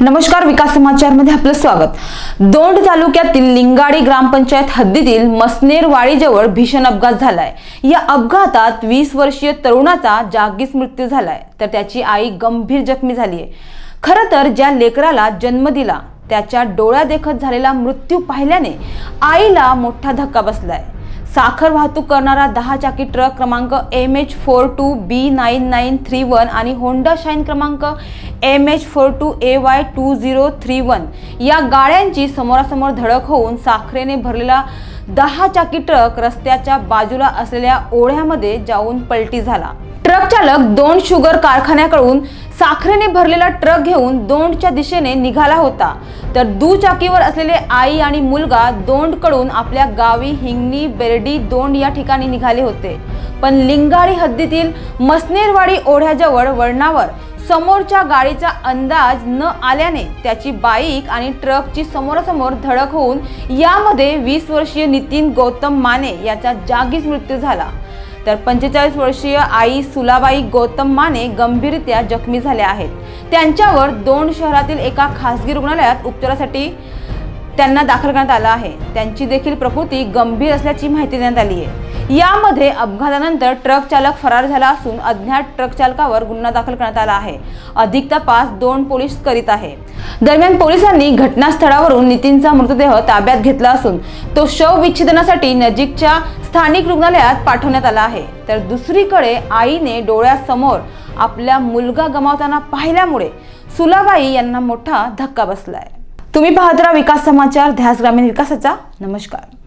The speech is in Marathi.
नमस्कार विकास समाचारमध्ये आपलं स्वागत. दोंड तालुक्यातील लिंगाडी ग्रामपंचायत हद्दीतील मसनेर वाडीजवळ भीषण अपघात झालाय. या अपघातात वीस वर्षीय तरुणाचा जागीच मृत्यू झालाय. तर त्याची आई गंभीर जखमी झालीय. खरं तर ज्या लेकराला जन्म दिला त्याच्या डोळ्या देखत झालेला मृत्यू पाहिल्याने आईला मोठा धक्का बसलाय. साखर वाहतूक करणारा दहा चाकी ट्रक क्रमांक M H four two B nine nine three one आणि होंडा शाईन क्रमांक M H four two A Y two zero three one या गाड्यांची समोरासमोर धडक होऊन साखरेने भरलेला दहा चाकी ट्रक रस्त्याच्या बाजूला असलेल्या ओढ्यामध्ये जाऊन पलटी झाला. ट्रक चालक दोन शुगर कारखान्याकडून साखरेने भरलेला ट्रक घेऊन दोंडच्या दिशेने निघाला होता. तर दुचाकीवर असलेले आई आणि मुलगा दोंडकडून आपल्या गावी हिंगणी बेर्डी दोंड या ठिकाणी निघाले होते. पण लिंगाडी हद्दीतील मसनेरवाडी ओढ्याजवळ वळणावर समोरच्या गाडीचा अंदाज न आल्याने त्याची बाईक आणि ट्रकची समोरासमोर धडक होऊन यामध्ये वीस वर्षीय नितीन गौतम माने याचा जागीच मृत्यू झाला. तर पंचेचाळीस वर्षीय आई सुलाबाई गौतम माने गंभीररित्या जखमी झाल्या आहेत. त्यांच्यावर दोन शहरातील एका खासगी रुग्णालयात उपचारासाठी त्यांना दाखल करण्यात आलं आहे. त्यांची देखील प्रकृती गंभीर असल्याची माहिती देण्यात आली आहे. यामध्ये अपघातानंतर ट्रक चालक फरार झाला असून अज्ञात ट्रक चालकावर गुन्हा दाखल करण्यात आला आहे. अधिक तपास दोन पोलीस करीत आहे. दरम्यान पोलिसांनी घटनास्थळावरून नितीनचा मृतदेह ताब्यात घेतला असून तो शव विच्छेदनासाठी नजीकच्या स्थानिक रुग्णालयात पाठवण्यात आला आहे. तर दुसरीकडे आईने डोळ्यासमोर आपला मुलगा गमावताना पाहिल्यामुळे सुलाबाई यांना मोठा धक्का बसलाय. तुम्ही पाहत राहा विकास समाचार ध्यास ग्रामीण विकासाचा. नमस्कार.